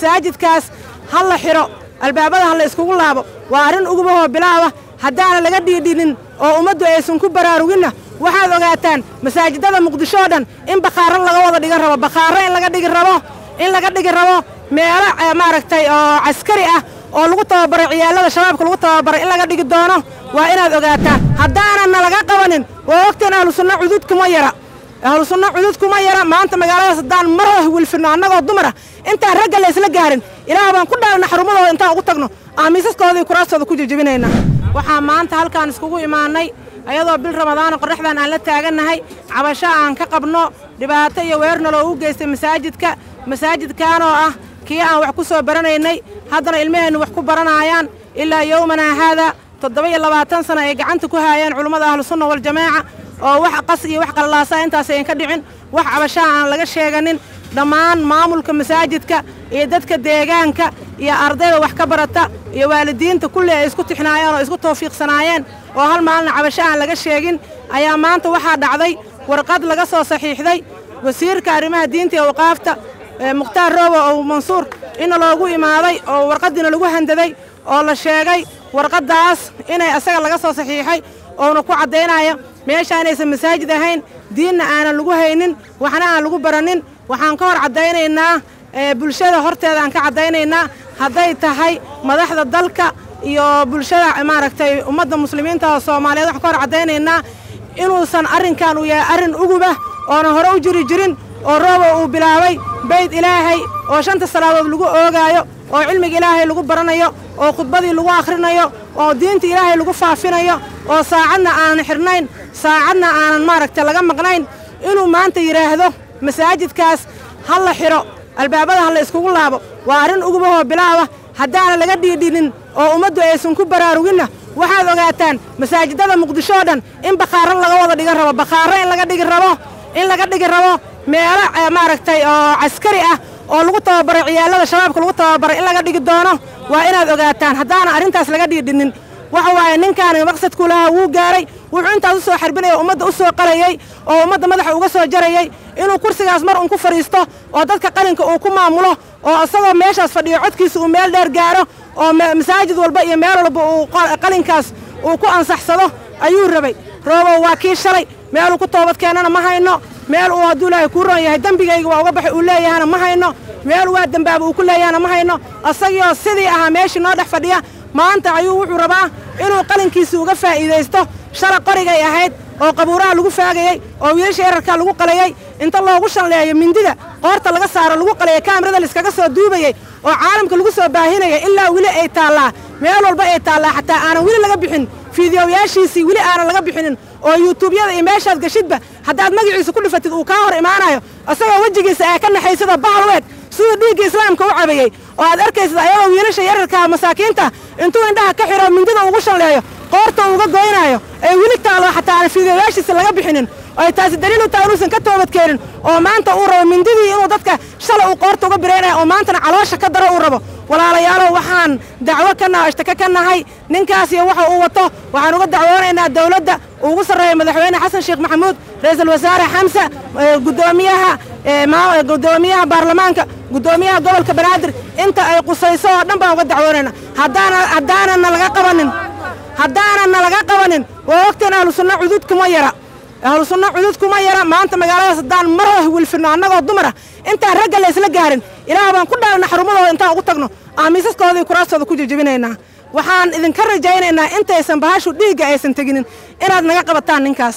masaajidkaas ha la xidho albaabada ha la iskugu laabo. Waa arrin ugubahoo bilaaba haddaana laga dhiidhinin oo ummaddu aysan ku baraaruginna waxaad ogaataan masaajidada muqdisho oo dhan in bakhaaro laga wada dhigan rabo. Bakhaaro in laga dhigi rabo in laga dhigi rabo meelo maaragtay oo caskari ah oo lagu tababaray ciyaallada shabaabka lagu tababaray in laga dhigi doono waa inaad ogaataan haddaanan laga qabanin waa ogteen ahlu sunna cudud kuma yara ahlu sunna cudud kuma yara maanta magaaladaas haddaan mar wilfino annagoo dumar ah intaan ragga la isla gaarin. Ilaah baan ku dhaalna xarumadooda intaan ugu tagno. Aamiisaskooda iyo kuraastooda ku jejebinayna waxaa maanta halkaan iskugu imaannay ayadoo bil ramadaana qorraxdan aan la taagannahay cabasho aan ka qabno dhibaato iyo weernaloo u geystay masaajidka masaajidkaanoo ah kii aan wax ku soo baranaynay haddana ilmaheennu wax ku baranaayaan ilaa yowmanaa haadaa toddoba iyo labaatan sana ay gacanta ku haayeen culummada ahlusunna waljamaaca oo wax qas iyo wax qallaasa intaas ayn ka dhicin. Wax cabashaha aan laga sheeganin. Dhammaan maamulka masaajidka iyo dadka deegaanka iyo ardayda wax ka barata iyo waalidiinta kulli ay isku tixnaayeen oo isku tawfiiqsanaayeen oo hal maalina cabasho aan laga sheegin ayaa maanta waxaa dhacday warqad laga soo saxiixday wasiirka arrimaha diinta iyo awqaafta mukhtaar roobo ow mansuur inna loogu imaaday oo warqaddiina lagu handaday oo la sheegay warqaddaas inay asaga laga soo saxiixay oona ku caddaynaya meesha inaysan masaajid ahayn diinna aanan lagu haynin waxna aan lagu baranin. Waxaan ka hor caddaynaynaa bulshada horteeda aan ka caddaynaynaa. Hadday tahay madaxda dalka iyo bulshada maaragtay ummadda muslimiinta oo soomaaliyeed waxaan ka hor caddaynaynaa inuusan arrinkan uu yahay arrin ugubah oona hore u jiri jirin oo rooba uu bilaabay bayd ilaahay oo shanta salaadood lagu oogaayo oo cilmiga ilaahay lagu baranayo oo khudbadii lagu akhrinayo oo diinta ilaahay lagu faafinayo oo saacadna aanan xidhnayn saacadna aanan maaragtay laga maqnayn inuu maanta yidhaahdo masaajidkaas ha la xidho albaabada ha la iskugu laabo waa arrin ugubahoo bilaaba haddaana laga dhiidhinin oo ummaddu aysan ku baraaruginna waxaad ogaataan masaajidada muqdisho oo dhan in bakhaaro laga wada dhigan rabo bakhaaro in laga dhigi rabo in laga dhigi rabo meelo maaragtay oo caskari ah oo lagu tababaray ciyaallada shabaabka lagu tababaray in laga dhigi doono waa inaad ogaataan haddaana arrintaas laga dhiidhinin waxa waaye ninkaani maqsadku lahaa wuu gaaray wuxuu intaas u soo xarbinaya ummadda u soo qalayey oo ummadda madaxa uga soo jarayey inuu kursigaas mar un ku fadhiisto oo dadka qalinka uu ku maamulo oo isagoo meeshaas fadhiyo codkiisa uu meel dheer gaaro oo masaajid walba iyo meel walba uu qalinkaas uu ku ansaxsado ayuu rabay. Roobow waa kii shalay meeluu ku toobad keennana ma hayno. Meel uu hadduu ilaahay kuu ron yahay dembigayga waa uga baxay uu leeyahana ma hayno. Meel waa dembaaba uu ku leeyahana ma hayno. Isagiioo sidii ahaa meeshii noo dhex fadhiya maanta ayuu wuxuu rabaa inuu qalinkiisii uga faa'iidaysto shala qorigay ahayd oo qabuuraha lagu faagayey oo wiilasha yararkaa lagu qalayey inta loogu shalleeyo mindida qoorta laga saaro lagu qalayay kaamirada layskaga soo duubayey oo caalamka lagu soo baahinaya ilaa weli ay taallaa meel walba ay taallaa xataa aanan weli laga bixin fiidiyoyaashiisii weli aanan laga bixinin oo yuutuubyada iyo meeshaad gashidba haddaad magaciisa ku dhifatid uu kaa hor imaanayo isagoo wejigiisa ee ka naxaysada bahalweed siduu dhiigga islaamka u cabayey oo aad arkaysid ayagoo wiilasha yararkaa masaakiinta intuu indhaha ka xidho mindida ugu shalleeyo qoorta uga goynaayo ee weli taalo xataa aan fiidiyoyaashiisa laga bixinin ay taasi daliil u tahay inuusan ka toobad keenin oo maanta uu rabo mindidii inuu dadka shalay uu qoorta uga biraynaya oo maantana caloosha ka daro uu rabo. Walaalayaalow waxaan dacwo ka naha ishtaka ka nahay ninkaas iyo waxa uu wato. Waxaan uga dacwoonaynaa dawladda ugu sarreeya madaxweyne xasan sheekh maxamuud ra'iisul wasaare xamse guddoomiyaha guddoomiyaha baarlamaanka guddoomiyaha gobolka banaadir inta ay qusayso oo dhan baan uga dacwoonaynaa. Haddaana haddaanana laga qabanin. Haddaanana laga qabanin. Waa ogteen ahlu sunna cudud kuma yara. Ahlu sunna cudud kuma yara. Maanta magaaladaas haddaan mar wilfino annagoo dumar ah intaan ragga la isla gaarin. Ilaah baan ku dhaalna xarumadooda intaan ugu tagno. Aamiisaskooda iyo kuraastooda ku jejebinaynaa waxaan idinka rajaynaynaa intaysan bahashu dhiigga aysan teginin. Inaad naga qabataan ninkaas